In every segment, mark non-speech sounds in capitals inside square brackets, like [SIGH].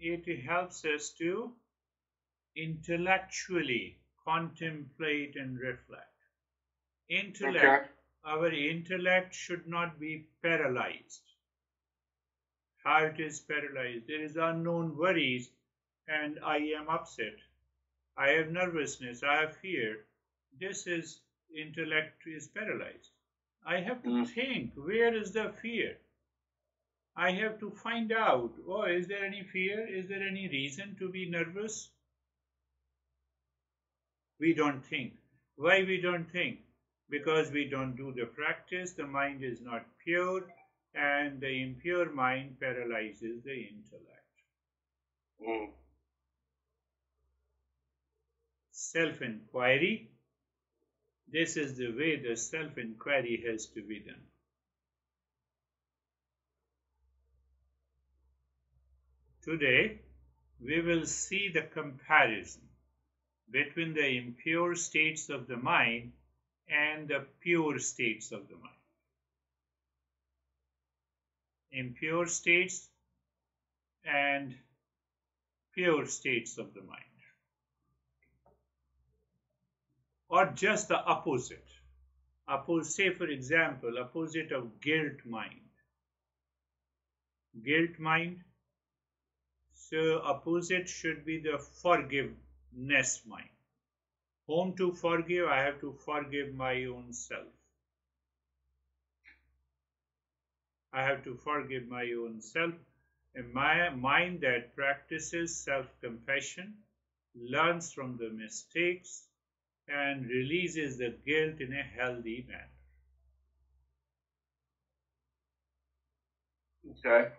it helps us to intellectually contemplate and reflect. Intellect, Okay. our intellect should not be paralyzed. How it is paralyzed? There is unknown worries, and I am upset. I have nervousness. I have fear. This is intellect is paralyzed. I have to Mm. think. Where is the fear? I have to find out. Oh, is there any fear? Is there any reason to be nervous? We don't think. Why we don't think? Because we don't do the practice. The mind is not pure, and the impure mind paralyzes the intellect. Mm. Self inquiry. This is the way the self inquiry has to be done. Today, we will see the comparison between the impure states of the mind and the pure states of the mind. Impure states and pure states of the mind. Or just the opposite. Oppose, say, for example, opposite of guilt mind. Guilt mind. So, opposite should be the forgiveness mind. Whom to forgive? I have to forgive my own self. I have to forgive my own self. A mi- mind that practices self compassion, learns from the mistakes, and releases the guilt in a healthy manner. Okay.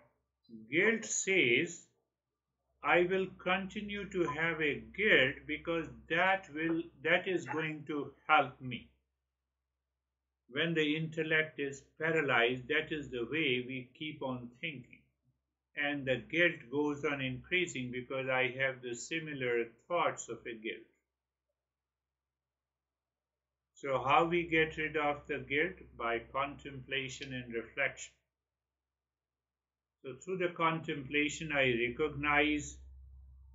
Guilt says, I will continue to have a guilt because that will that is going to help me. When the intellect is paralyzed, that is the way we keep on thinking. And the guilt goes on increasing because I have the similar thoughts of a guilt. So, how we get rid of the guilt? By contemplation and reflection. So, through the contemplation, I recognize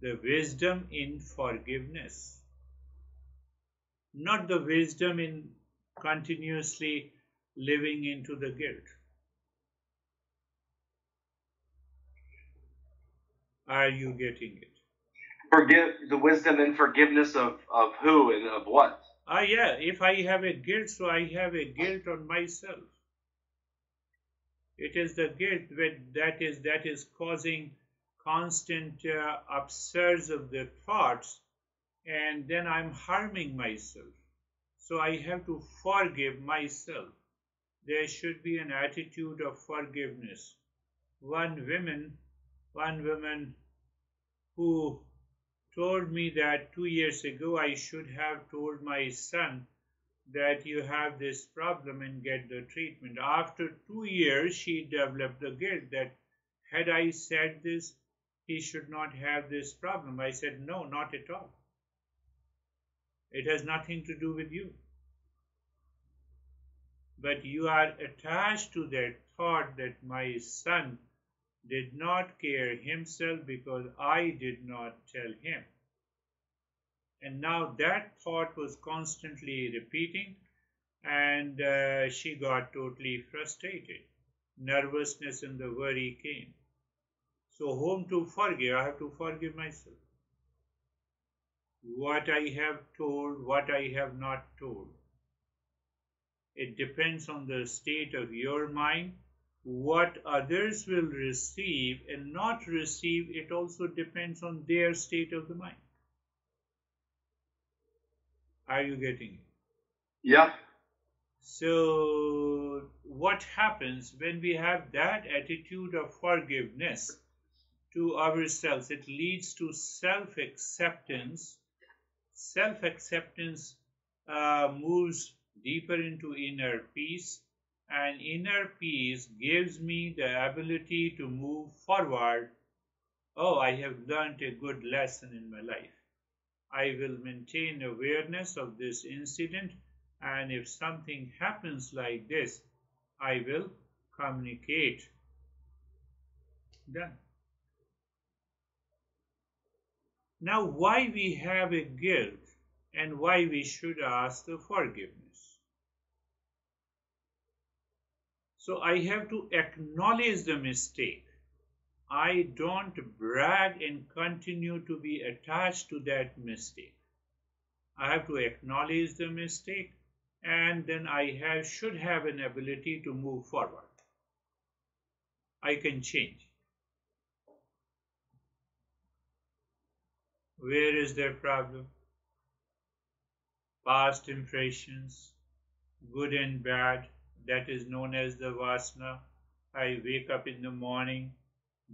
the wisdom in forgiveness, not the wisdom in continuously living into the guilt. Are you getting it? Forgive the wisdom and forgiveness of, of who and of what? Ah, yeah, if I have a guilt, so I have a guilt on myself. It is the guilt that that is that is causing constant uh, upsurge of the thoughts, and then I'm harming myself. So I have to forgive myself. There should be an attitude of forgiveness. One woman, one woman who told me that two years ago I should have told my son that you have this problem and get the treatment. After two years, she developed the guilt that had I said this, he should not have this problem. I said, no, not at all. It has nothing to do with you. But you are attached to that thought that my son did not care himself because I did not tell him. And now that thought was constantly repeating, and uh, she got totally frustrated. Nervousness and the worry came. So, whom to forgive? I have to forgive myself. What I have told, what I have not told. It depends on the state of your mind. What others will receive and not receive, it also depends on their state of the mind. Are you getting it? Yeah. So, what happens when we have that attitude of forgiveness to ourselves? It leads to self acceptance. Self acceptance uh, moves deeper into inner peace, and inner peace gives me the ability to move forward. Oh, I have learned a good lesson in my life. I will maintain awareness of this incident, and if something happens like this, I will communicate. Done. Now, why we have a guilt and why we should ask the forgiveness. So I have to acknowledge the mistake. I don't brag and continue to be attached to that mistake. I have to acknowledge the mistake and then I have, should have an ability to move forward. I can change. Where is their problem? Past impressions, good and bad, that is known as the vasana. I wake up in the morning,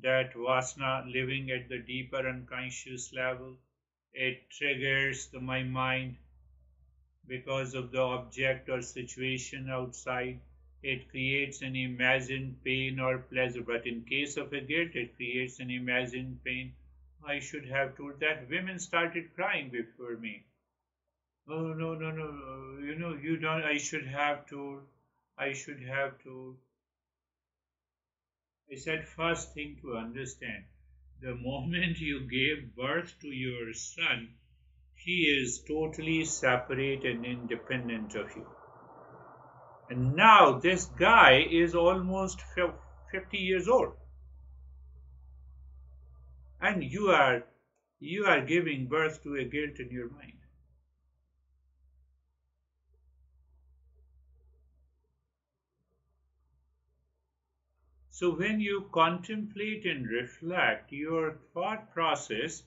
that vasana living at the deeper unconscious level, it triggers the, my mind because of the object or situation outside. It creates an imagined pain or pleasure, but in case of a guilt, it creates an imagined pain I should have told that. Women started crying before me. Oh, no, no, no. You know, you don't. I should have told. I should have told. I said, first thing to understand the moment you gave birth to your son, he is totally separate and independent of you. And now this guy is almost 50 years old and you are you are giving birth to a guilt in your mind. So when you contemplate and reflect your thought process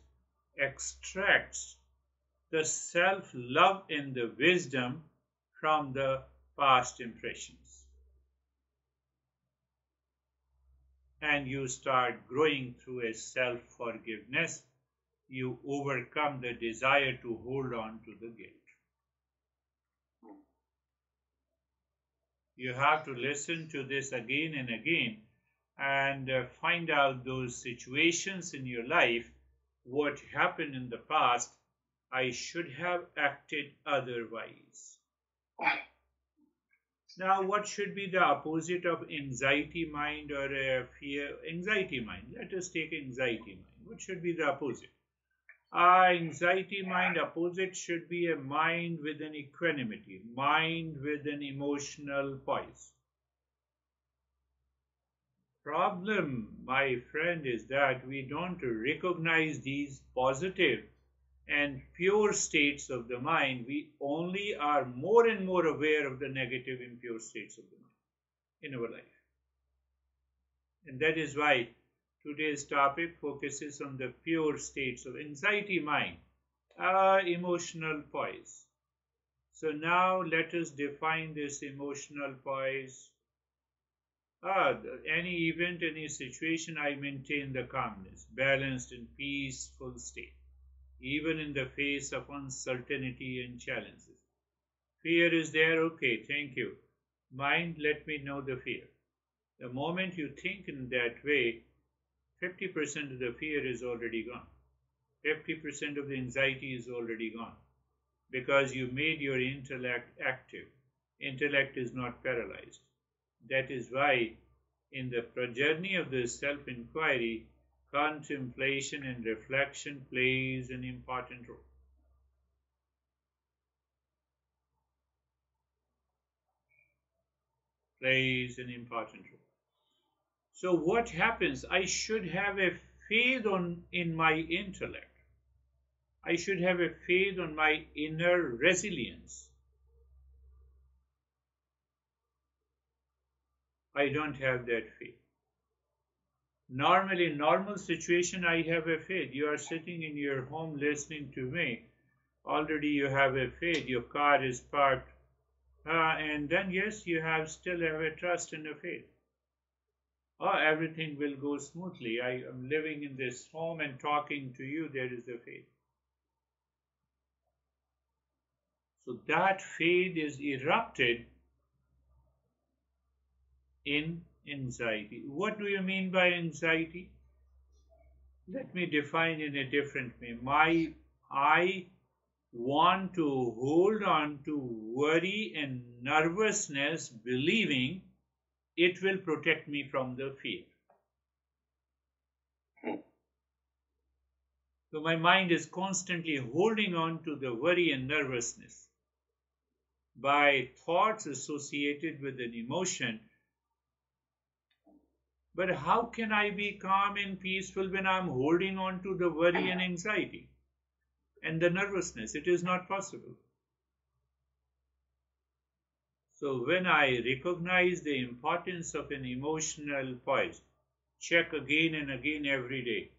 extracts the self love and the wisdom from the past impressions and you start growing through a self forgiveness, you overcome the desire to hold on to the guilt. You have to listen to this again and again and uh, find out those situations in your life, what happened in the past, I should have acted otherwise. Now, what should be the opposite of anxiety mind or a fear? Anxiety mind. Let us take anxiety mind. What should be the opposite? Uh, anxiety mind opposite should be a mind with an equanimity, mind with an emotional poise. Problem, my friend, is that we don't recognize these positive and pure states of the mind, we only are more and more aware of the negative impure states of the mind in our life. And that is why today's topic focuses on the pure states of anxiety mind, our emotional poise. So now let us define this emotional poise. Ah, any event, any situation, I maintain the calmness, balanced and peaceful state even in the face of uncertainty and challenges. Fear is there, okay, thank you. Mind, let me know the fear. The moment you think in that way, 50% of the fear is already gone. 50% of the anxiety is already gone because you made your intellect active. Intellect is not paralyzed. That is why in the journey of the self-inquiry, contemplation and reflection plays an important role. Plays an important role. So what happens? I should have a faith on in my intellect. I should have a faith on my inner resilience. I don't have that faith normally normal situation i have a faith. You are sitting in your home listening to me. Already you have a faith. Your car is parked. Uh, and then yes you have still have a trust and a faith. Oh everything will go smoothly. I am living in this home and talking to you. There is a faith. So that faith is erupted in anxiety. What do you mean by anxiety? Let me define in a different way. My I want to hold on to worry and nervousness, believing it will protect me from the fear. So my mind is constantly holding on to the worry and nervousness by thoughts associated with an emotion. But how can I be calm and peaceful when I'm holding on to the worry and anxiety and the nervousness? It is not possible. So when I recognize the importance of an emotional poise, check again and again every day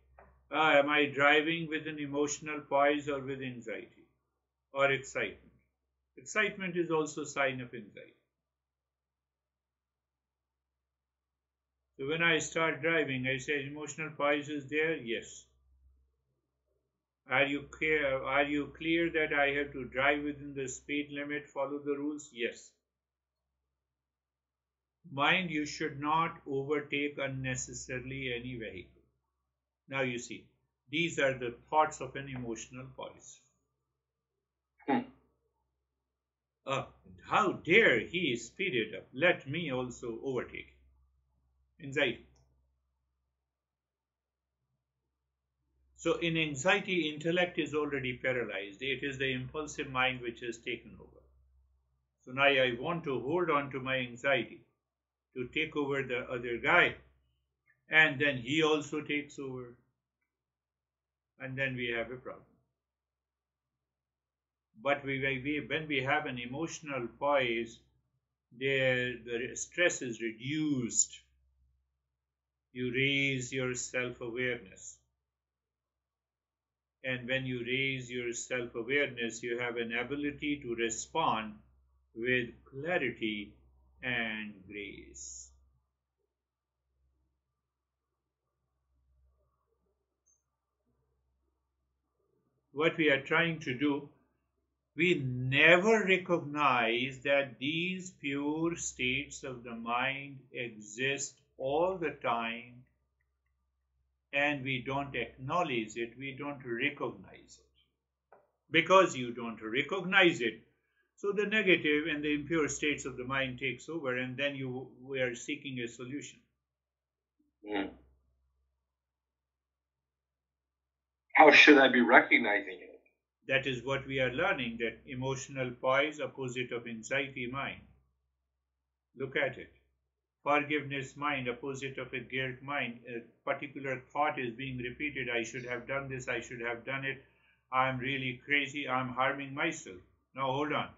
uh, am I driving with an emotional poise or with anxiety or excitement? Excitement is also a sign of anxiety. So when I start driving, I say emotional poise is there? Yes. Are you clear? Are you clear that I have to drive within the speed limit, follow the rules? Yes. Mind, you should not overtake unnecessarily any vehicle. Now you see, these are the thoughts of an emotional poise. Hmm. Uh, how dare he speed it up? Let me also overtake. Anxiety. So in anxiety, intellect is already paralyzed. It is the impulsive mind which has taken over. So now I want to hold on to my anxiety to take over the other guy. And then he also takes over and then we have a problem. But we, we, when we have an emotional poise, there the stress is reduced. You raise your self-awareness. And when you raise your self-awareness, you have an ability to respond with clarity and grace. what we are trying to do, we never recognize that these pure states of the mind exist all the time and we don't acknowledge it, we don't recognize it. Because you don't recognize it, so the negative and the impure states of the mind takes over and then you we are seeking a solution. Mm. How should I be recognizing it? That is what we are learning that emotional poise, opposite of anxiety mind. Look at it. Forgiveness mind, opposite of a guilt mind. A particular thought is being repeated. I should have done this, I should have done it. I'm really crazy, I'm harming myself. Now hold on.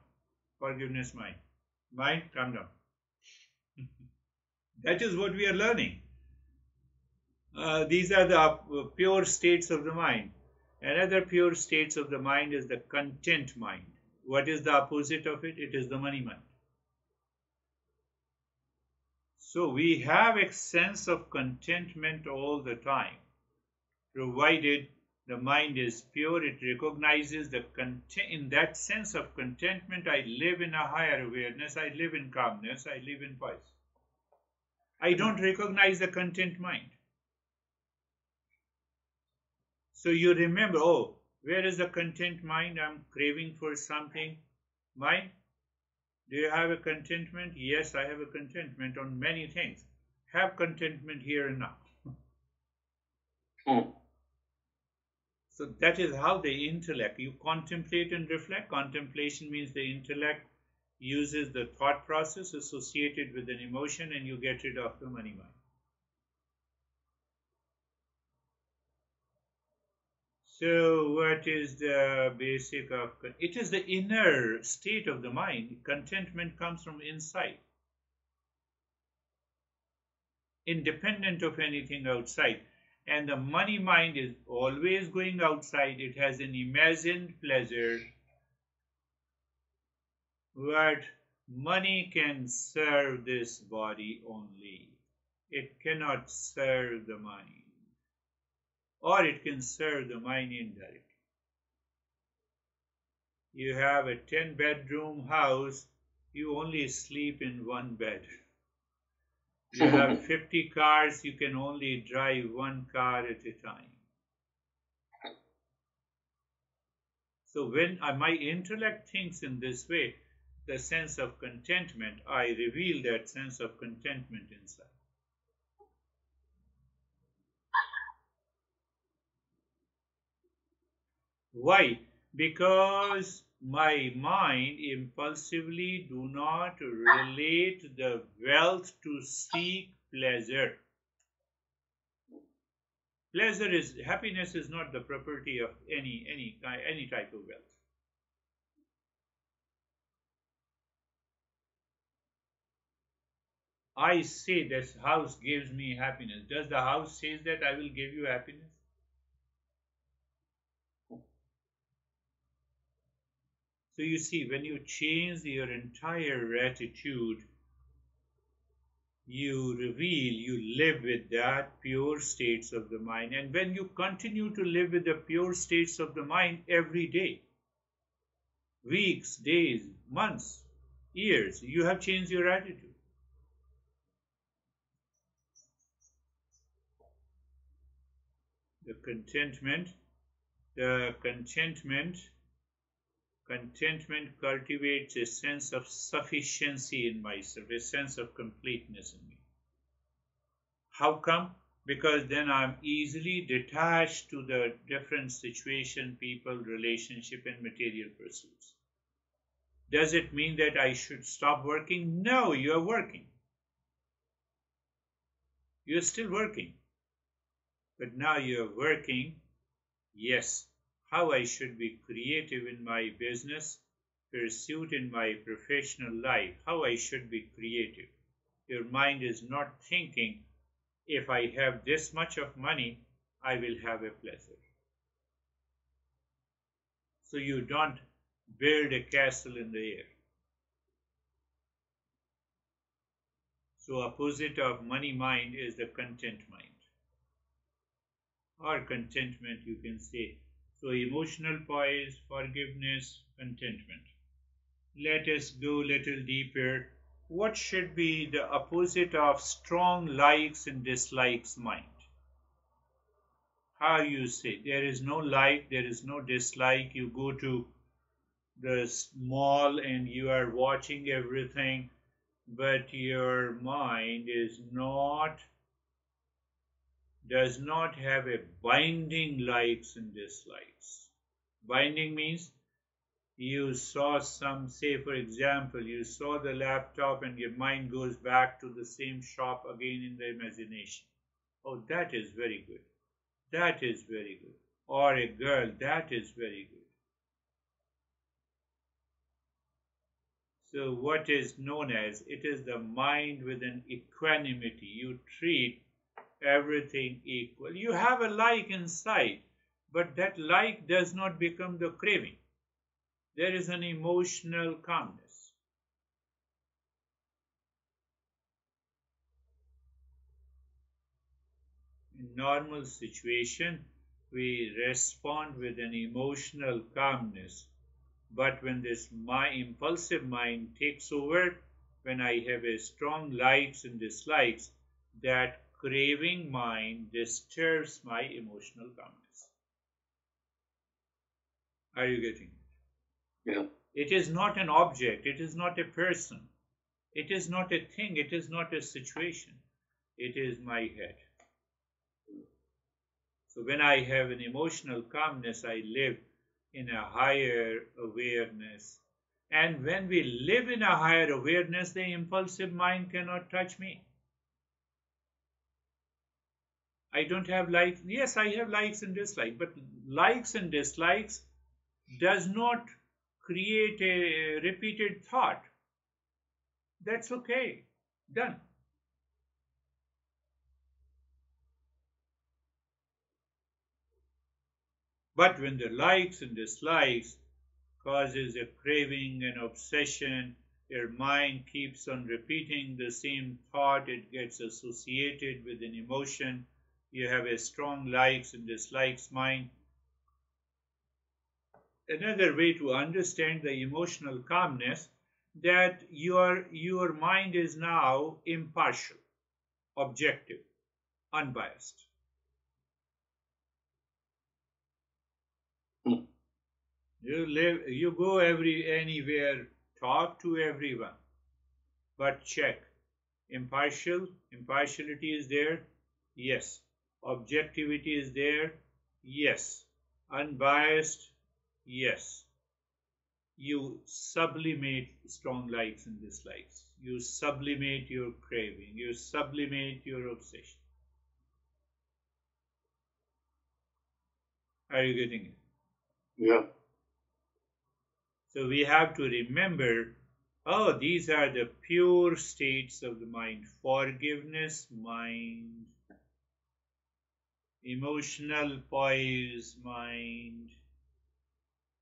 Forgiveness mind. Mind, calm down. [LAUGHS] that is what we are learning. Uh, these are the uh, pure states of the mind. Another pure states of the mind is the content mind. What is the opposite of it? It is the money mind. So we have a sense of contentment all the time, provided the mind is pure, it recognizes the content. In that sense of contentment, I live in a higher awareness, I live in calmness, I live in peace. I don't recognize the content mind. So you remember, oh, where is the content mind? I'm craving for something. Mind, do you have a contentment? Yes, I have a contentment on many things. Have contentment here and now. Hmm. So that is how the intellect, you contemplate and reflect. Contemplation means the intellect uses the thought process associated with an emotion and you get rid of the money mind. So what is the basic of, it is the inner state of the mind. Contentment comes from inside. Independent of anything outside. And the money mind is always going outside. It has an imagined pleasure. But money can serve this body only. It cannot serve the mind or it can serve the mind indirectly. You have a 10 bedroom house, you only sleep in one bed. You have [LAUGHS] 50 cars, you can only drive one car at a time. So when uh, my intellect thinks in this way, the sense of contentment, I reveal that sense of contentment inside. Why? Because my mind impulsively do not relate the wealth to seek pleasure. Pleasure is happiness is not the property of any any any type of wealth. I say this house gives me happiness. Does the house says that I will give you happiness? So you see, when you change your entire attitude, you reveal, you live with that pure states of the mind. And when you continue to live with the pure states of the mind every day, weeks, days, months, years, you have changed your attitude. the contentment the contentment contentment cultivates a sense of sufficiency in myself a sense of completeness in me. How come? Because then i'm easily detached to the different situation people relationship and material pursuits. Does it mean that i should stop working? No you're working. You're still working. But now you're working. Yes, how I should be creative in my business, pursuit in my professional life, how I should be creative. Your mind is not thinking, if I have this much of money, I will have a pleasure. So you don't build a castle in the air. So opposite of money mind is the content mind or contentment, you can say. So, emotional poise, forgiveness, contentment. Let us go little deeper. What should be the opposite of strong likes and dislikes mind? How you say there is no like, there is no dislike. You go to the mall and you are watching everything, but your mind is not does not have a binding likes and dislikes. Binding means you saw some, say for example, you saw the laptop and your mind goes back to the same shop again in the imagination. Oh, that is very good. That is very good. Or a girl, that is very good. So what is known as, it is the mind with an equanimity. You treat everything equal. You have a like inside, but that like does not become the craving. There is an emotional calmness. In normal situation, we respond with an emotional calmness. But when this my impulsive mind takes over, when I have a strong likes and dislikes, that craving mind disturbs my emotional calmness. Are you getting it? Yeah. It is not an object, it is not a person, it is not a thing, it is not a situation, it is my head. So when I have an emotional calmness, I live in a higher awareness. And when we live in a higher awareness, the impulsive mind cannot touch me. I don't have likes. Yes, I have likes and dislikes, but likes and dislikes does not create a repeated thought. That's okay. Done. But when the likes and dislikes causes a craving and obsession, your mind keeps on repeating the same thought, it gets associated with an emotion, you have a strong likes and dislikes mind. Another way to understand the emotional calmness that your your mind is now impartial, objective, unbiased. You live you go every anywhere, talk to everyone, but check. Impartial, impartiality is there? Yes. Objectivity is there? Yes. Unbiased? Yes. You sublimate strong likes and dislikes. You sublimate your craving. You sublimate your obsession. Are you getting it? Yeah. So we have to remember oh, these are the pure states of the mind forgiveness, mind, emotional poise, mind,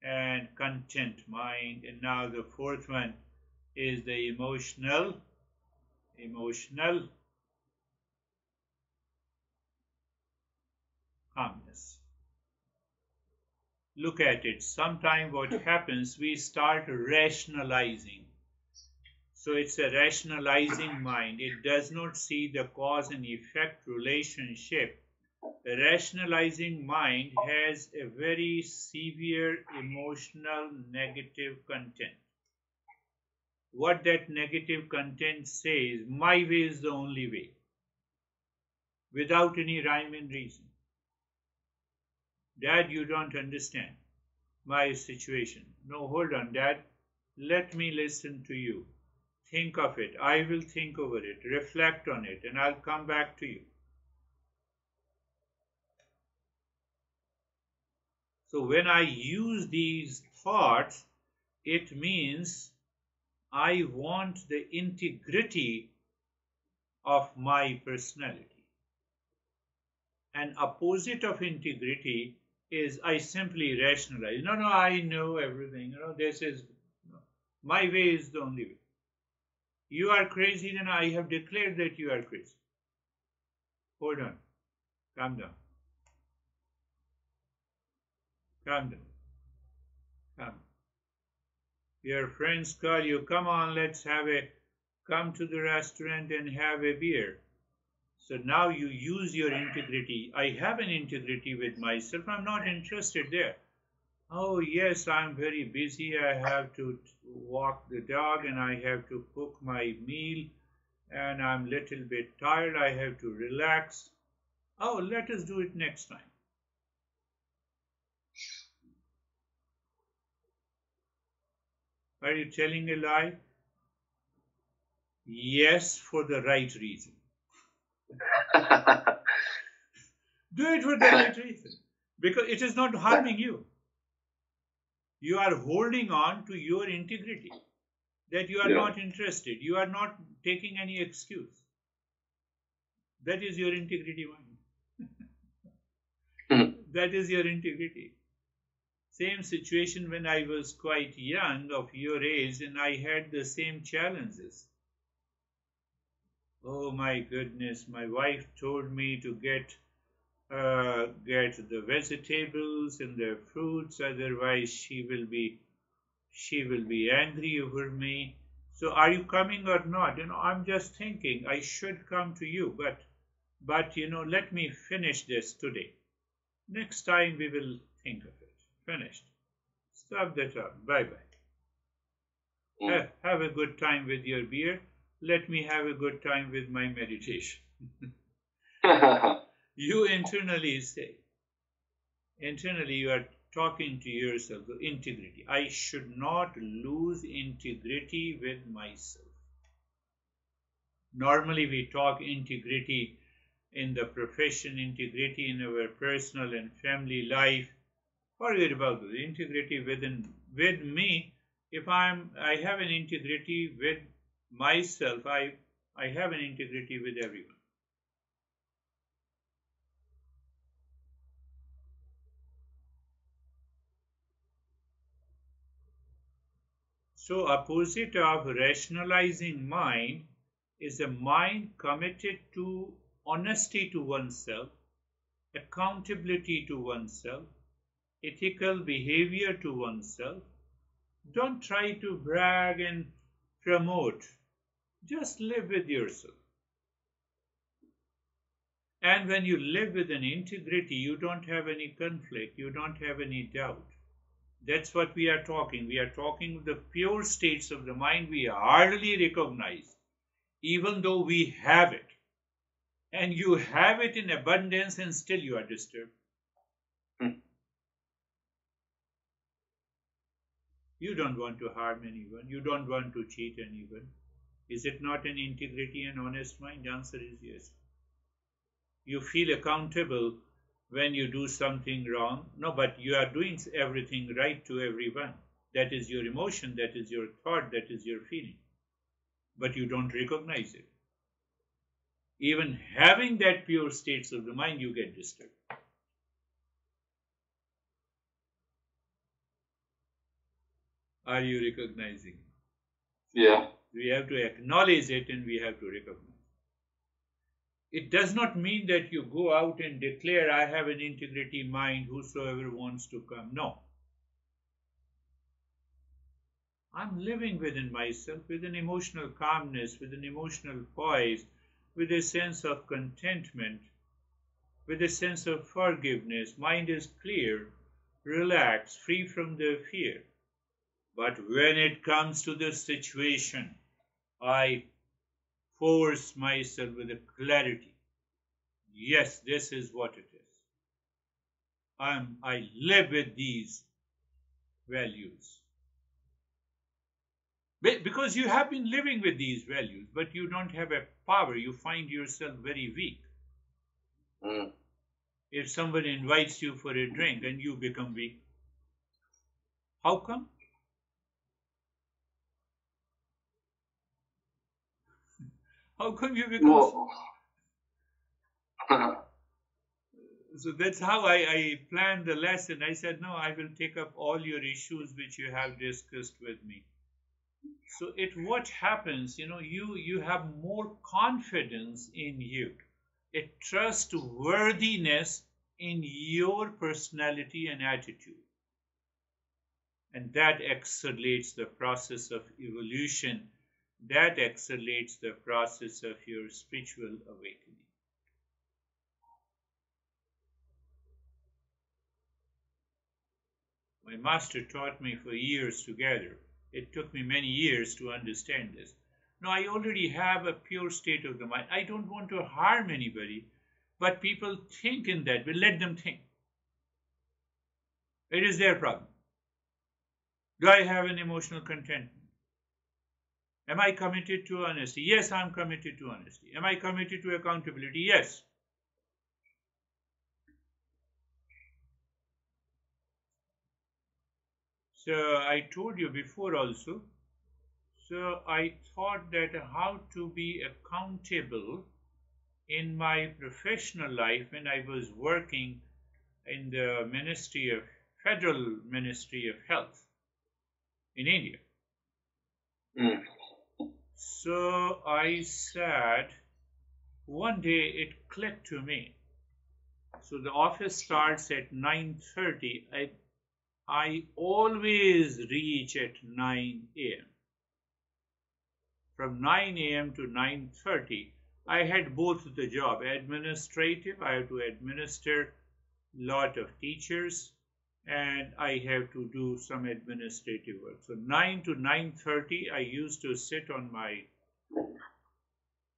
and content mind. And now the fourth one is the emotional, emotional calmness. Look at it. Sometime what [LAUGHS] happens, we start rationalizing. So it's a rationalizing mind. It does not see the cause and effect relationship rationalizing mind has a very severe emotional negative content. What that negative content says, my way is the only way, without any rhyme and reason. Dad, you don't understand my situation. No, hold on, Dad. Let me listen to you. Think of it. I will think over it, reflect on it, and I'll come back to you. So when I use these thoughts, it means I want the integrity of my personality. And opposite of integrity is I simply rationalize. No, no, I know everything. You know, this is my way is the only way. You are crazy, then I have declared that you are crazy. Hold on. Calm down. Come down. Come. Your friends call you, come on, let's have a, come to the restaurant and have a beer. So now you use your integrity. I have an integrity with myself. I'm not interested there. Oh, yes, I'm very busy. I have to walk the dog and I have to cook my meal and I'm little bit tired. I have to relax. Oh, let us do it next time. Are you telling a lie? Yes, for the right reason. [LAUGHS] Do it for the right reason. Because it is not harming you. You are holding on to your integrity. That you are yeah. not interested. You are not taking any excuse. That is your integrity mind. Hmm. that is your integrity. Same situation when I was quite young, of your age, and I had the same challenges. Oh my goodness, my wife told me to get uh, get the vegetables and the fruits, otherwise she will be she will be angry over me. So are you coming or not? You know, I'm just thinking I should come to you, but but you know, let me finish this today. Next time we will think of it. Finished. Stop that up. Bye bye. Mm. have a good time with your beer. Let me have a good time with my meditation. [LAUGHS] you internally say, internally you are talking to yourself, the integrity. I should not lose integrity with myself. Normally we talk integrity in the profession, integrity in our personal and family life forget about the integrity within with me. If i'm i have an integrity with myself i i have an integrity with everyone. So opposite of rationalizing mind is a mind committed to honesty to oneself accountability to oneself ethical behavior to oneself. Don't try to brag and promote. Just live with yourself. And when you live with an integrity, you don't have any conflict, you don't have any doubt. That's what we are talking. We are talking the pure states of the mind we hardly recognize, even though we have it. And you have it in abundance, and still you are disturbed. Hmm. You don't want to harm anyone. You don't want to cheat anyone. Is it not an integrity and honest mind? The answer is yes. You feel accountable when you do something wrong. No, but you are doing everything right to everyone. That is your emotion, that is your thought, that is your feeling. But you don't recognize it. Even having that pure states of the mind, you get disturbed. Are you recognizing? Yeah. We have to acknowledge it and we have to recognize. It does not mean that you go out and declare, I have an integrity mind, whosoever wants to come. No. I'm living within myself with an emotional calmness, with an emotional poise, with a sense of contentment, with a sense of forgiveness. Mind is clear, relaxed, free from the fear. But when it comes to the situation, I force myself with a clarity. Yes, this is what it is. I'm, I live with these values. Because you have been living with these values, but you don't have a power. You find yourself very weak. Mm. If somebody invites you for a drink and you become weak, how come? Oh, how come you become [LAUGHS] so that's how I, I planned the lesson. I said, no, I will take up all your issues which you have discussed with me. So it what happens, you know, you you have more confidence in you, a trustworthiness in your personality and attitude. And that accelerates the process of evolution. That accelerates the process of your spiritual awakening. My master taught me for years together. It took me many years to understand this. Now, I already have a pure state of the mind. I don't want to harm anybody, but people think in that. We let them think. It is their problem. Do I have an emotional contentment? Am I committed to honesty? Yes, I'm committed to honesty. Am I committed to accountability? Yes. So I told you before also. So I thought that how to be accountable in my professional life when I was working in the Ministry of Federal Ministry of Health in India. mm. So I said, one day it clicked to me. So the office starts at 9:30. I I always reach at 9 a.m. From 9 a.m. to 9:30, I had both the job administrative. I have to administer lot of teachers and I have to do some administrative work. So 9 to 9:30 I used to sit on my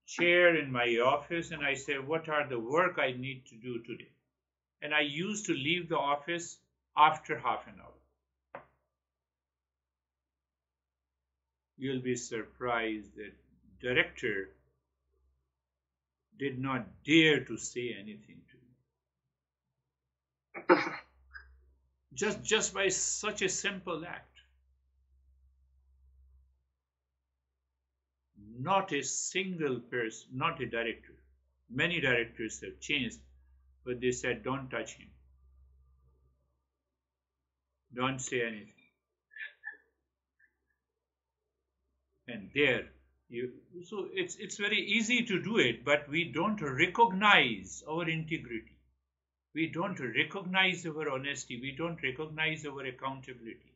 chair in my office and I say what are the work I need to do today. And I used to leave the office after half an hour. You'll be surprised that director did not dare to say anything to me. [LAUGHS] just just by such a simple act. Not a single person, not a director. Many directors have changed, but they said, don't touch him. Don't say anything. And there, you, so it's, it's very easy to do it, but we don't recognize our integrity. We don't recognize our honesty. We don't recognize our accountability.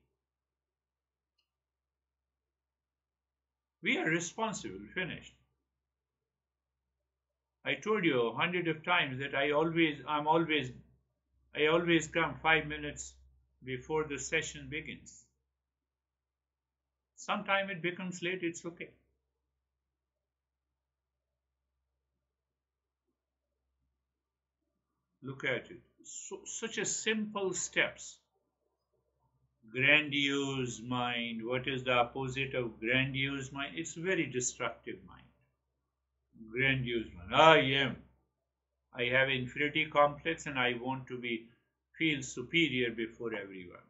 We are responsible, finished. I told you a hundred of times that I always, I'm always, I always come five minutes before the session begins. Sometime it becomes late, it's okay. Look at it. So, such a simple steps. grandiose mind. What is the opposite of grandiose mind? It's very destructive mind. Grandiose mind. I am. I have infinity complex and I want to be feel superior before everyone.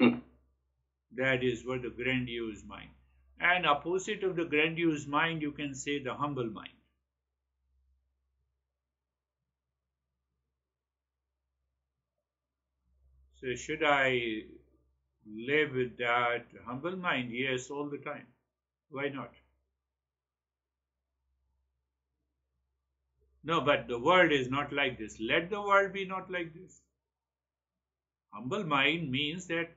Hmm. That is what the grandiose mind. And opposite of the grandiose mind, you can say the humble mind. Should I live with that humble mind? Yes, all the time. Why not? No, but the world is not like this. Let the world be not like this. Humble mind means that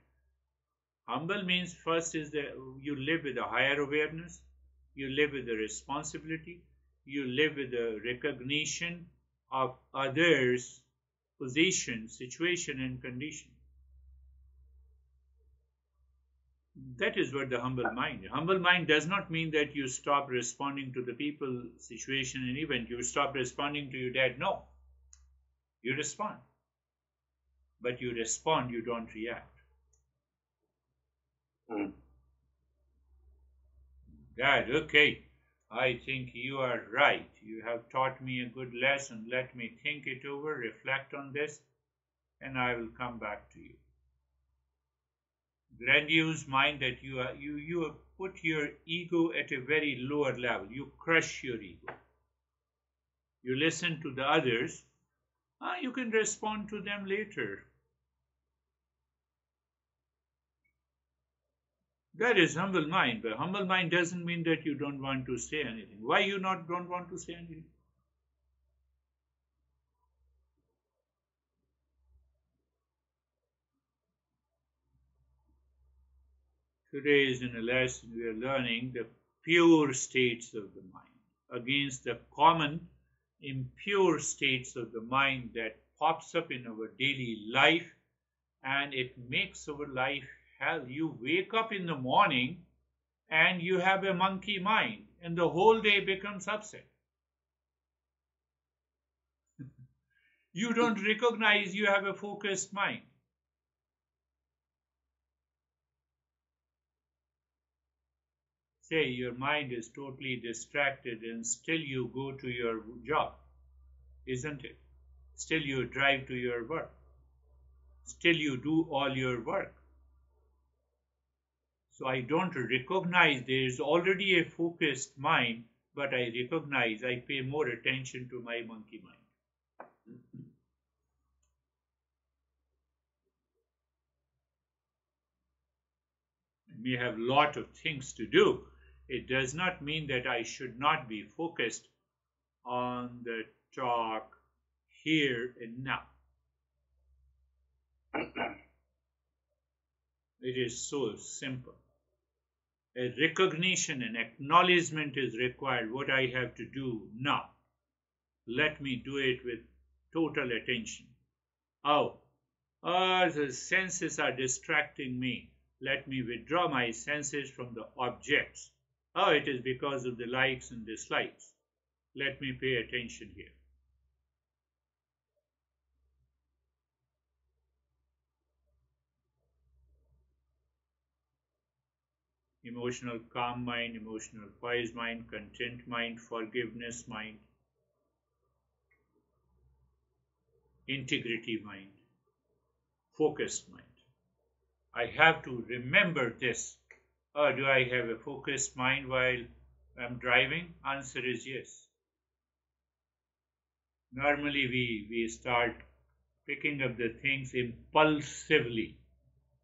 humble means first is that you live with a higher awareness, you live with a responsibility, you live with a recognition of others' position, situation, and condition. That is what the humble mind. Humble mind does not mean that you stop responding to the people, situation, and event. You stop responding to your dad. No. You respond. But you respond, you don't react. Hmm. Dad, okay. I think you are right. You have taught me a good lesson. Let me think it over, reflect on this, and I will come back to you. Grandiose mind that you are you you put your ego at a very lower level. You crush your ego. You listen to the others. Ah, you can respond to them later. That is humble mind, but humble mind doesn't mean that you don't want to say anything. Why you not don't want to say anything? Today is in a lesson we are learning the pure states of the mind against the common impure states of the mind that pops up in our daily life and it makes our life hell. You wake up in the morning and you have a monkey mind and the whole day becomes upset. [LAUGHS] you don't recognize you have a focused mind. Say your mind is totally distracted and still you go to your job, isn't it? Still you drive to your work. Still you do all your work. So I don't recognize there is already a focused mind, but I recognize I pay more attention to my monkey mind. I may have a lot of things to do. It does not mean that I should not be focused on the talk here and now. [CLEARS THROAT] It is so simple. A recognition and acknowledgement is required what I have to do now. Let me do it with total attention. Oh, oh, the senses are distracting me. Let me withdraw my senses from the objects. Oh, it is because of the likes and dislikes. Let me pay attention here. emotional calm mind, emotional poised mind, content mind, forgiveness mind, integrity mind, focused mind. I have to remember this. Do I have a focused mind while I'm driving? Answer is yes. Normally we, we start picking up the things impulsively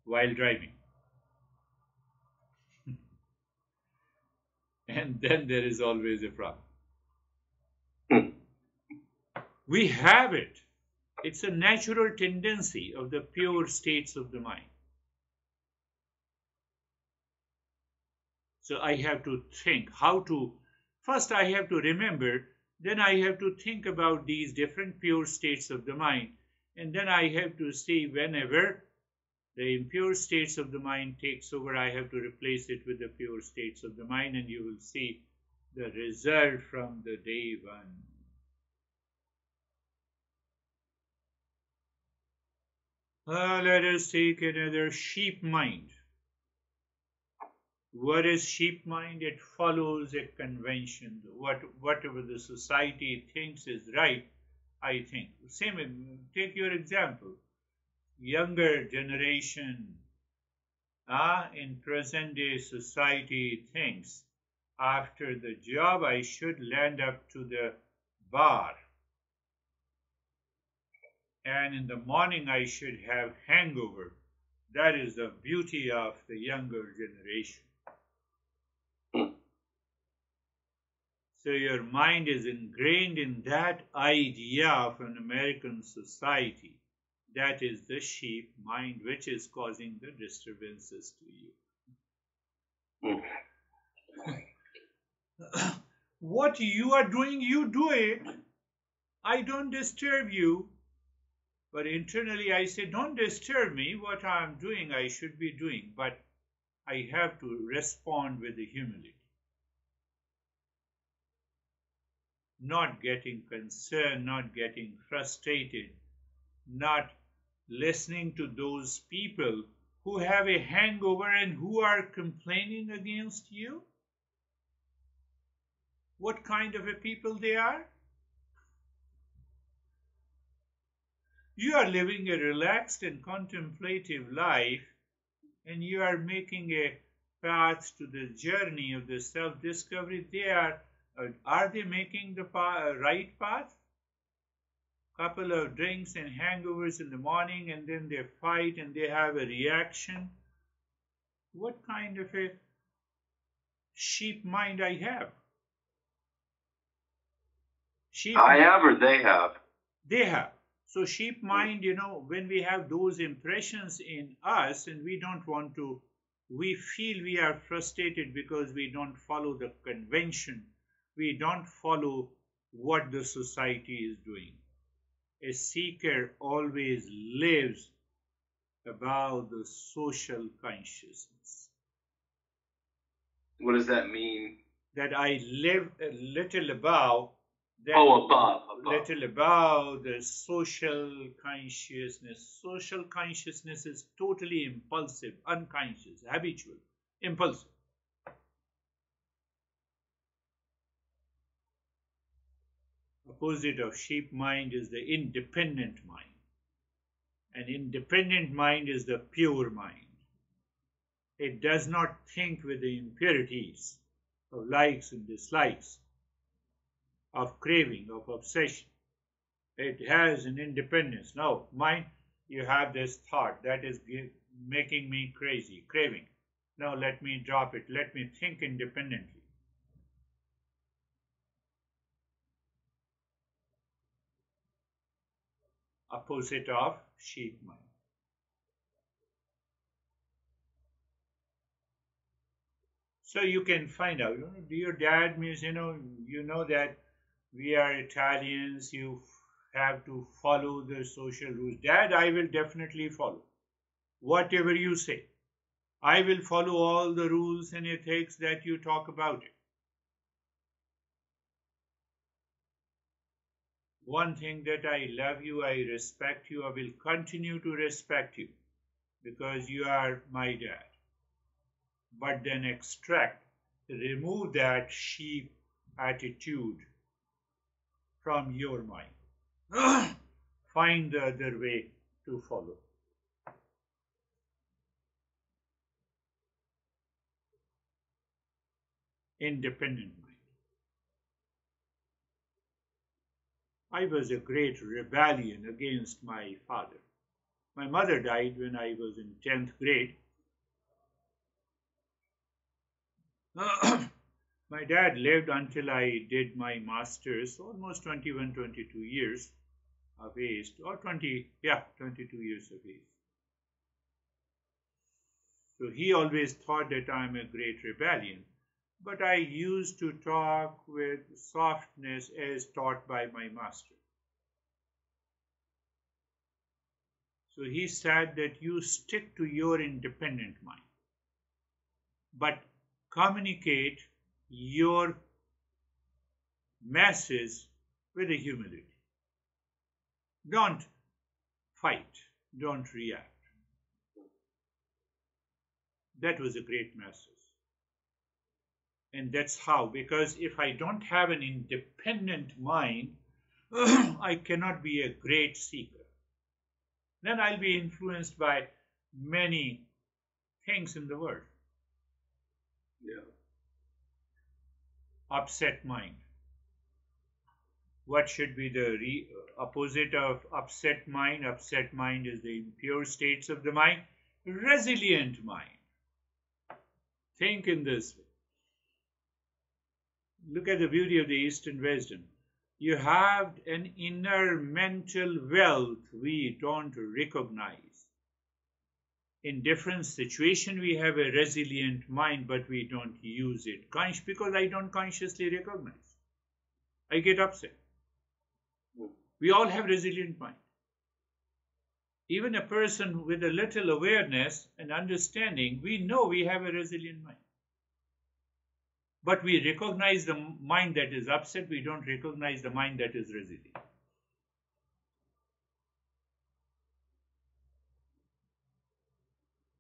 while driving. [LAUGHS] and then there is always a problem. we have it. It's a natural tendency of the pure states of the mind. So I have to think how to, first I have to remember, then I have to think about these different pure states of the mind, and then I have to see whenever the impure states of the mind takes over, I have to replace it with the pure states of the mind, and you will see the result from the day one. Uh, let us take another sheep mind. Is sheep mind? It follows a convention. What whatever the society thinks is right, I think. Same. Take your example. Younger generation, ah, in present day society thinks after the job I should land up to the bar and in the morning I should have hangover. That is the beauty of the younger generation. So your mind is ingrained in that idea of an American society. That is the sheep mind which is causing the disturbances to you. Hmm. [COUGHS] what you are doing, you do it. I don't disturb you. But internally, I say, don't disturb me. What I'm doing, I should be doing. But I have to respond with the humility. Not getting concerned, not getting frustrated, not listening to those people who have a hangover and who are complaining against you. What kind of a people they are? You are living a relaxed and contemplative life, and you are making a path to the journey of the self discovery. They are, are they making the path, uh, right path? Couple of drinks and hangovers in the morning, and then they fight and they have a reaction. What kind of a sheep mind I have? Sheep I have or they have? They have. So sheep mind, you know, when we have those impressions in us and we don't want to, we feel we are frustrated because we don't follow the convention. We don't follow what the society is doing. A seeker always lives above the social consciousness. What does that mean? That I live a little above oh, above, above. Little above the social consciousness. Social consciousness is totally impulsive, unconscious, habitual, impulsive. Opposite of sheep mind is the independent mind. An independent mind is the pure mind. It does not think with the impurities of likes and dislikes of craving, of obsession. It has an independence. Now, mind, you have this thought that is making me crazy, craving. Now, let me drop it. Let me think independently. Opposite of sheep mind. So you can find out. Your dad means you know you know that we are Italians, you have to follow the social rules. Dad, I will definitely follow. Whatever you say. I will follow all the rules and ethics that you talk about it. One thing that I love you, I respect you, I will continue to respect you because you are my dad. But then extract, remove that sheep attitude from your mind. [CLEARS THROAT] Find the other way to follow. Independent mind. I was a great rebellion against my father. My mother died when I was in 10th grade. [CLEARS THROAT] My dad lived until I did my master's, almost 21, 22 years of age, or 20, yeah, 22 years of age. So he always thought that I'm a great rebellion. But I used to talk with softness as taught by my master. So he said that you stick to your independent mind, but communicate your message with humility. Don't fight. don't react. That was a great message. And that's how, because if I don't have an independent mind, [CLEARS THROAT] I cannot be a great seeker. Then I'll be influenced by many things in the world. Yeah. Upset mind. What should be the re- opposite of upset mind? Upset mind is the impure states of the mind. Resilient mind. Think in this way. Look at the beauty of the Eastern wisdom. You have an inner mental wealth we don't recognize. In different situation, we have a resilient mind, but we don't use it because I don't consciously recognize. I get upset. We all have resilient mind. Even a person with a little awareness and understanding, we know we have a resilient mind. But we recognize the mind that is upset, we don't recognize the mind that is resilient.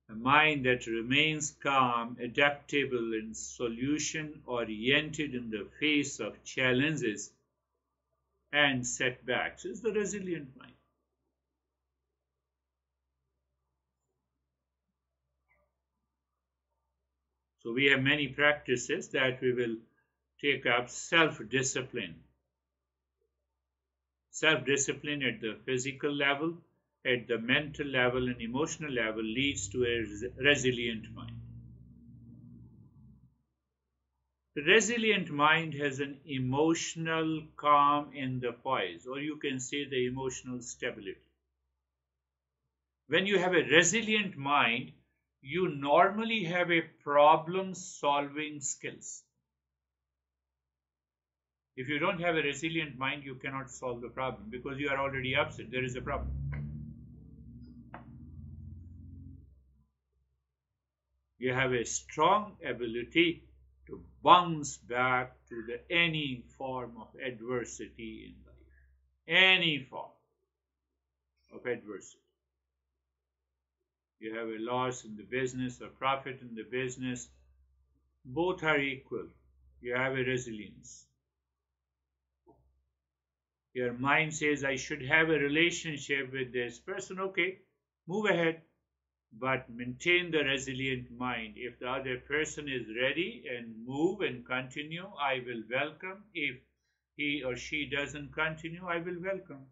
A mind that remains calm, adaptable, and solution oriented in the face of challenges and setbacks is the resilient mind. So we have many practices that we will take up self-discipline. Self-discipline at the physical level, at the mental level and emotional level leads to a resilient mind. The resilient mind has an emotional calm in the poise, or you can say the emotional stability. When you have a resilient mind, you normally have a problem solving skills. If you don't have a resilient mind, you cannot solve the problem because you are already upset. There is a problem. You have a strong ability to bounce back to the, any form of adversity in life. Any form of adversity you have a loss in the business or profit in the business, both are equal. You have a resilience. Your mind says, I should have a relationship with this person. Okay, move ahead, but maintain the resilient mind. If the other person is ready and move and continue, I will welcome. If he or she doesn't continue, I will welcome.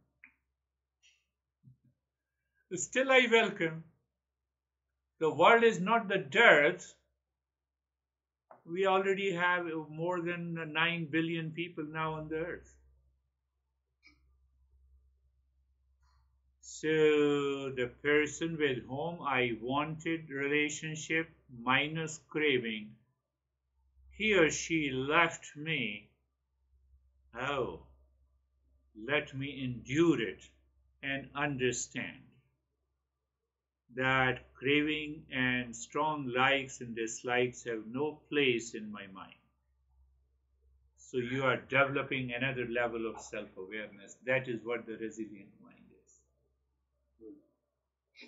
Still, I welcome the world is not the dirt. We already have more than 9 billion people now on the earth. So the person with whom I wanted relationship minus craving, he or she left me. Oh, let me endure it and understand that craving and strong likes and dislikes have no place in my mind. So you are developing another level of self awareness. That is what the resilient mind is.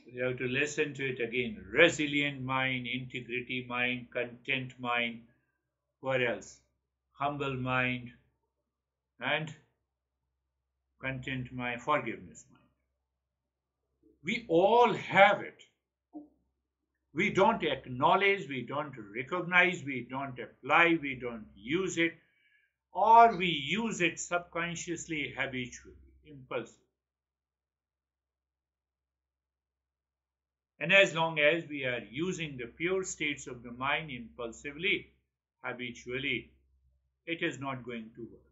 You have to listen to it again. Resilient mind, integrity mind, content mind. What else? Humble mind and content mind, forgiveness mind. We all have it. We don't acknowledge, we don't recognize, we don't apply, we don't use it, or we use it subconsciously, habitually, impulsively. And as long as we are using the pure states of the mind impulsively, habitually, it is not going to work.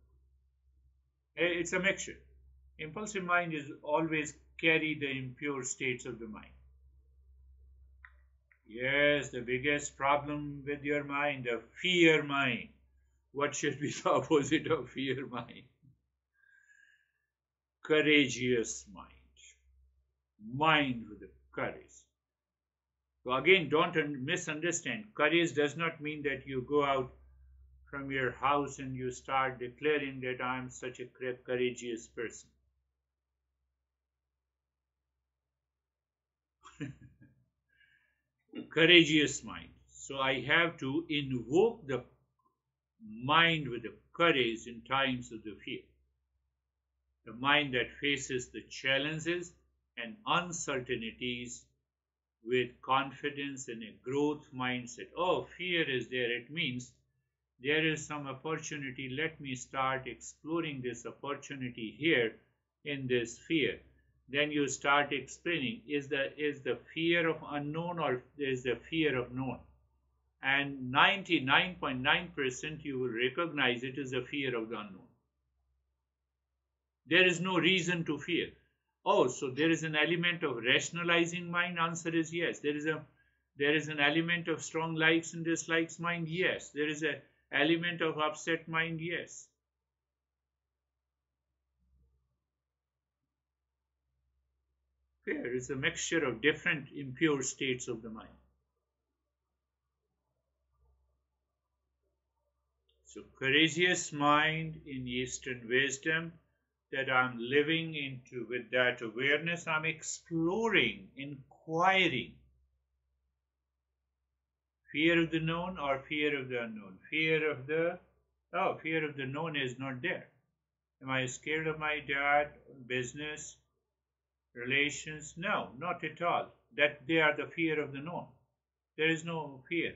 Eh, it's a mixture. Impulsive mind is always carry the impure states of the mind. Yes, the biggest problem with your mind, the fear mind. What should be [LAUGHS] the opposite of fear mind? Courageous mind. Mind with the courage. So again, don't misunderstand. Courage does not mean that you go out from your house and you start declaring that I am such a courageous person. Courageous mind. So I have to invoke the mind with the courage in times of the fear. The mind that faces the challenges and uncertainties with confidence and a growth mindset. Oh, fear is there. It means there is some opportunity. Let me start exploring this opportunity here in this fear. Then you start explaining is the is the fear of unknown or is the fear of known? And 99.9% you will recognize it is a fear of the unknown. There is no reason to fear. Oh, so there is an element of rationalizing mind? Answer is yes. There is a there is an element of strong likes and dislikes mind? Yes. There is a element of upset mind? Yes. Fear is a mixture of different impure states of the mind. So courageous mind in Eastern wisdom that I'm living into with that awareness, I'm exploring, inquiring. Fear of the known or fear of the unknown? Fear of the, oh, fear of the known is not there. Am I scared of my dad, business, relations? No, not at all. That they are the fear of the known. There is no fear.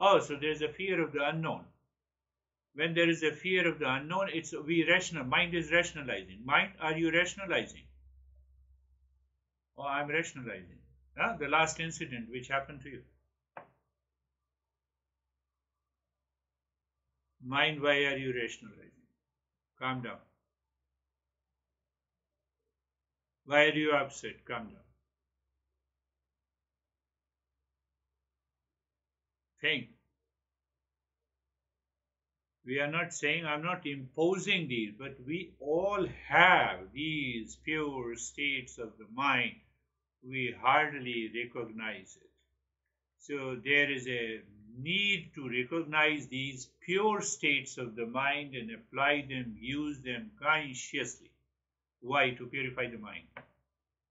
Oh, so there is a fear of the unknown when there is a fear of the unknown, it's we rational. Mind is rationalizing. Mind, are you rationalizing? Oh, I'm rationalizing. Huh? The last incident which happened to you. Mind, why are you rationalizing? Calm down. Why are you upset? Calm down. Think. We are not saying, I'm not imposing these, but we all have these pure states of the mind. We hardly recognize it. So there is a need to recognize these pure states of the mind and apply them, use them consciously. Why? To purify the mind.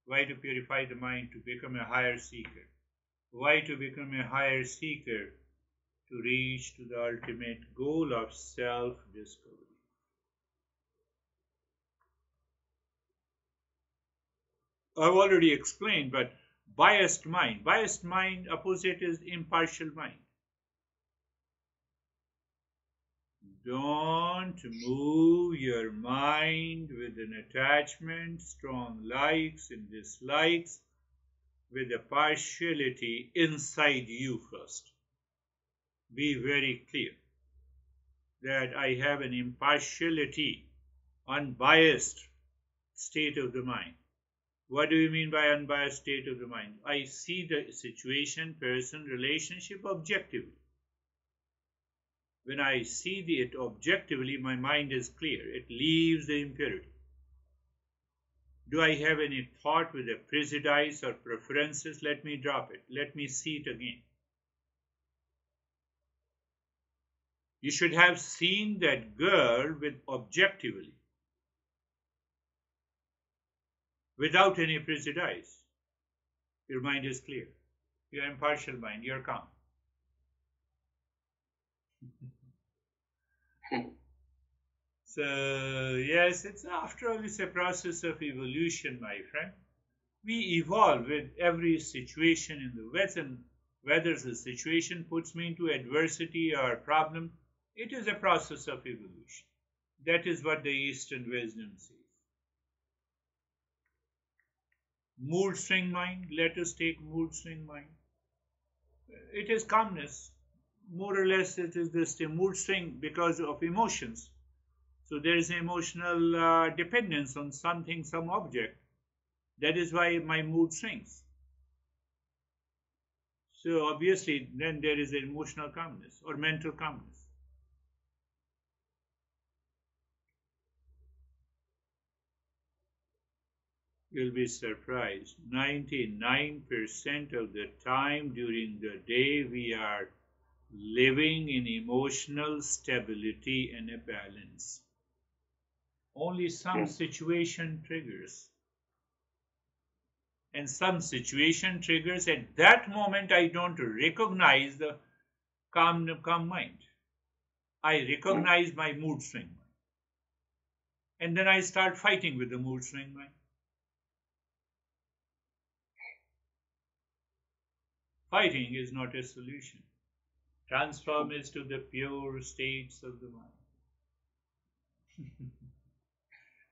Why to purify the mind? To become a higher seeker. Why to become a higher seeker? to reach to the ultimate goal of self-discovery. I've already explained, but biased mind, biased mind opposite is impartial mind. Don't move your mind with an attachment, strong likes and dislikes, with a partiality inside you first be very clear that I have an impartiality, unbiased state of the mind. What do you mean by unbiased state of the mind? I see the situation, person, relationship objectively. When I see it objectively, my mind is clear. It leaves the impurity. Do I have any thought with a prejudice or preferences? Let me drop it. Let me see it again. You should have seen that girl with objectively, without any prejudice. Your mind is clear. Your impartial mind, you're calm. So, yes, it's after all, it's a process of evolution, my friend. We evolve with every situation in the Western whether the situation puts me into adversity or problem, it is a process of evolution. That is what the Eastern wisdom says. Mood swing mind, let us take mood swing mind. It is calmness. More or less, it is this mood swing because of emotions. So there is emotional uh, dependence on something, some object. That is why my mood swings. So obviously, then there is emotional calmness or mental calmness. you'll be surprised. 99% of the time during the day, we are living in emotional stability and a balance. Only some situation triggers. and some situation triggers, at that moment I don't recognize the calm, calm mind. I mm-hmm. recognize my mood swing mind. And then I start fighting with the mood swing mind. Fighting is not a solution. Transform us to the pure states of the mind.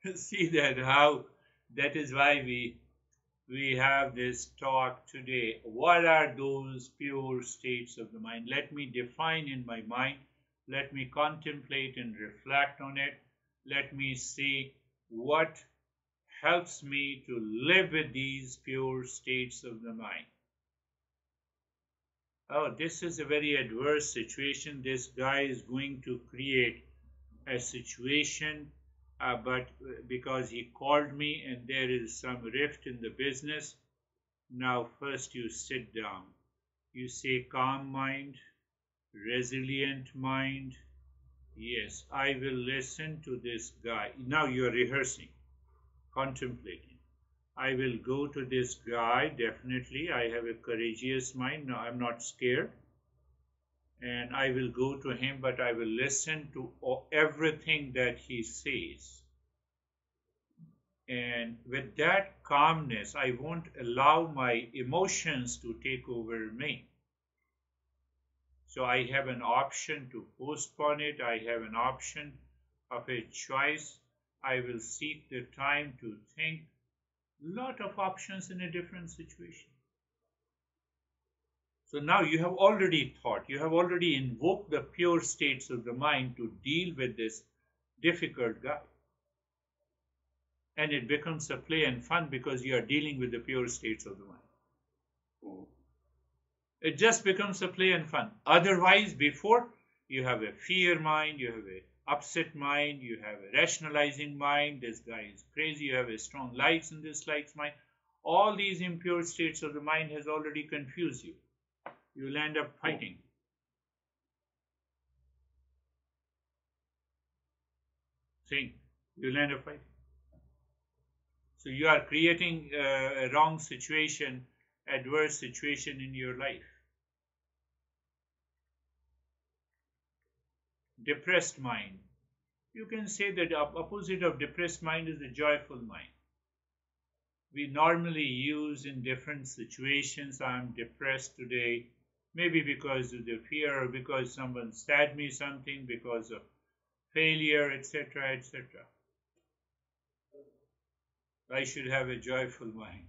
[LAUGHS] See that how that is why we we have this talk today. What are those pure states of the mind? Let me define in my mind. Let me contemplate and reflect on it. Let me see what helps me to live with these pure states of the mind. Oh, this is a very adverse situation. This guy is going to create a situation uh, but because he called me and there is some rift in the business, now first you sit down. You say calm mind, resilient mind. Yes, I will listen to this guy. Now you are rehearsing, contemplating. I will go to this guy, definitely. I have a courageous mind. No, I'm not scared and I will go to him, but I will listen to everything that he says. And with that calmness, I won't allow my emotions to take over me. So I have an option to postpone it. I have an option of a choice. I will seek the time to think. Lot of options in a different situation. So now you have already thought, you have already invoked the pure states of the mind to deal with this difficult guy. And it becomes a play and fun because you are dealing with the pure states of the mind. It just becomes a play and fun. Otherwise, before you have a fear mind, you have a upset mind, you have a rationalizing mind, this guy is crazy, you have a strong likes and dislikes mind. All these impure states of the mind has already confused you you'll end up oh. fighting. See, you'll end up fighting. So you are creating uh, a wrong situation, adverse situation in your life. Depressed mind. You can say that the opposite of depressed mind is a joyful mind we normally use in different situations. I'm depressed today maybe because of the fear because someone stabbed me something because of failure etc etc i should have a joyful mind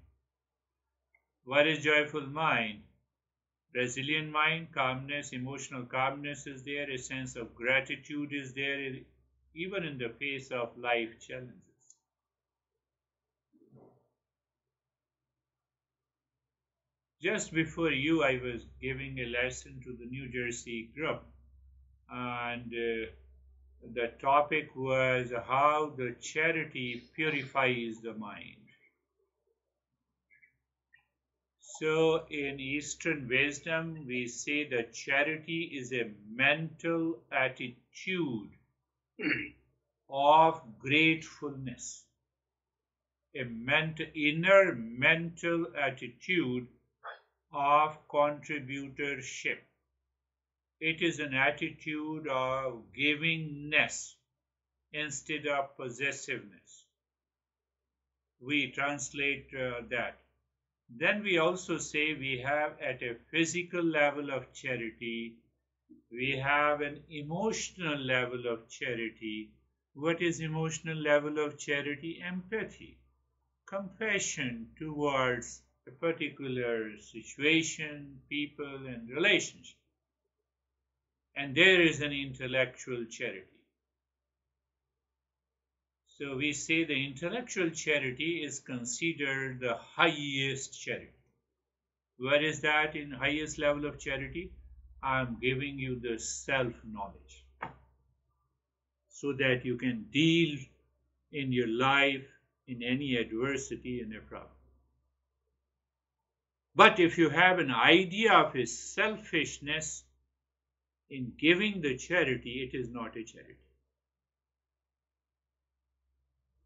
what is joyful mind resilient mind calmness emotional calmness is there a sense of gratitude is there even in the face of life challenges just before you, I was giving a lesson to the New Jersey group, and uh, the topic was how the charity purifies the mind. So, in Eastern wisdom, we say that charity is a mental attitude of gratefulness, a ment- inner mental attitude of contributorship. It is an attitude of givingness instead of possessiveness. We translate uh, that. Then we also say we have at a physical level of charity, we have an emotional level of charity. What is emotional level of charity? Empathy, compassion towards a particular situation, people, and relationship. And there is an intellectual charity. So we say the intellectual charity is considered the highest charity. What is that in highest level of charity? I am giving you the self-knowledge so that you can deal in your life in any adversity in a problem. But if you have an idea of his selfishness in giving the charity, it is not a charity.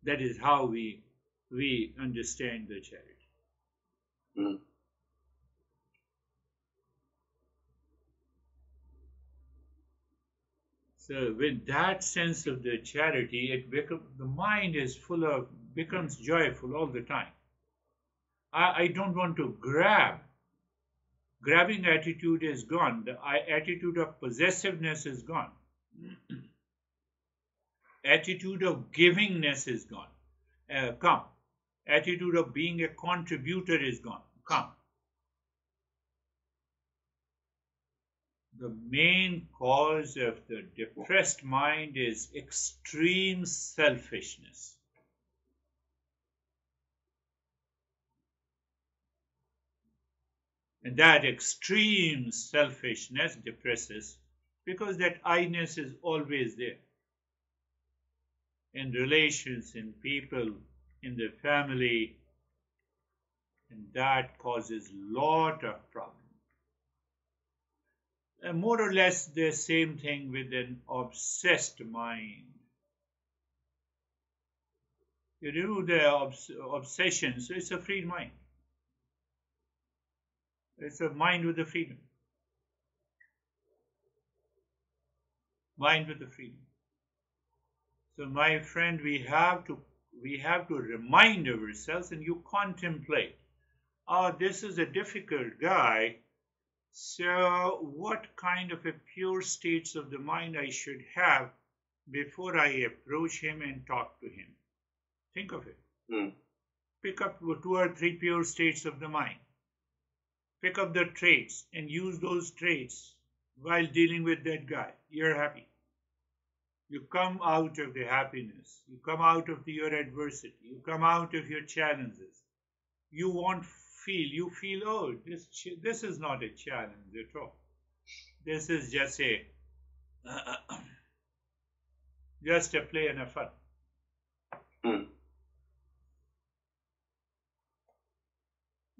That is how we, we understand the charity. Mm. So with that sense of the charity, it become, the mind is full of becomes joyful all the time. I, I don't want to grab. Grabbing attitude is gone. The attitude of possessiveness is gone. Attitude of givingness is gone. Uh, come. Attitude of being a contributor is gone. Come. the main cause of the depressed mind is extreme selfishness. And that extreme selfishness depresses because that I-ness is always there. In relations, in people, in the family, and that causes lot of problems uh, more or less the same thing with an obsessed mind. You remove the obs- obsession, so it's a free mind. It's a mind with the freedom. Mind with the freedom. So, my friend, we have to we have to remind ourselves, and you contemplate. Oh, this is a difficult guy so, what kind of a pure states of the mind I should have before I approach him and talk to him? Think of it. Mm. Pick up two or three pure states of the mind. Pick up the traits and use those traits while dealing with that guy. You're happy. You come out of the happiness. You come out of the, your adversity. You come out of your challenges. You won't feel you feel oh this this is not a challenge at all this is just a [COUGHS] just a play and a fun hmm.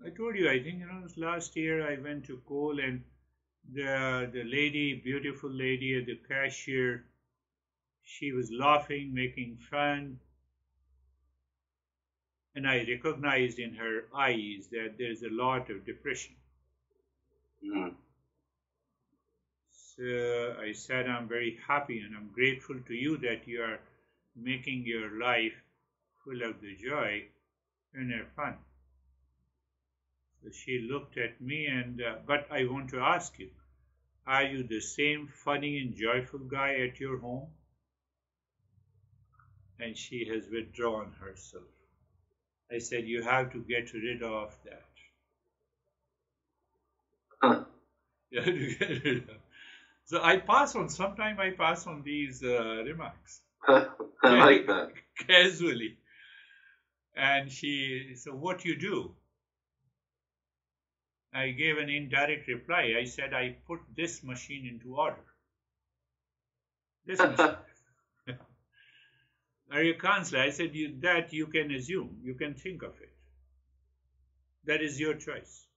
I told you I think you know last year I went to Cole and the the lady beautiful lady at the cashier she was laughing making fun and I recognized in her eyes that there's a lot of depression. Mm. So I said, I'm very happy and I'm grateful to you that you are making your life full of the joy and the fun. So she looked at me and, uh, but I want to ask you, are you the same funny and joyful guy at your home? And she has withdrawn herself. I said, you have to get rid of that. Huh. [LAUGHS] You have to get rid of. So I pass on. Sometimes I pass on these uh, remarks. I like that. [LAUGHS] Casually. And she, so what you do? I gave an indirect reply. I said, I put this machine into order. This [LAUGHS] machine. Are you counselor? I said, you, that you can assume. You can think of it. That is your choice.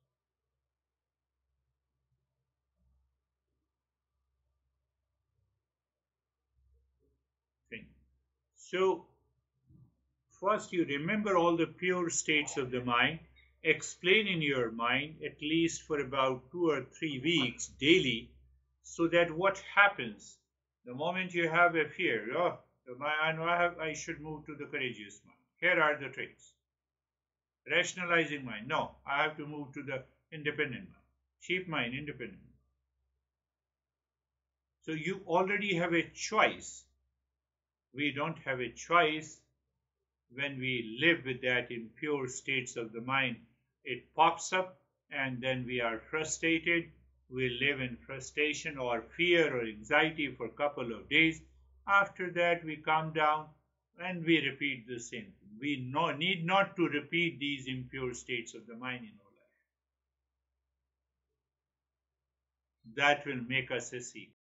Think. So, first you remember all the pure states of the mind, explain in your mind at least for about two or three weeks daily, so that what happens the moment you have a fear, oh, I know I, have, I should move to the courageous mind. Here are the traits. Rationalizing mind. No, I have to move to the independent mind. Sheep mind, independent. So you already have a choice. We don't have a choice when we live with that in pure states of the mind. It pops up and then we are frustrated. We live in frustration or fear or anxiety for a couple of days after that, we come down and we repeat the same thing. We no, need not to repeat these impure states of the mind in our life. That will make us a seeker.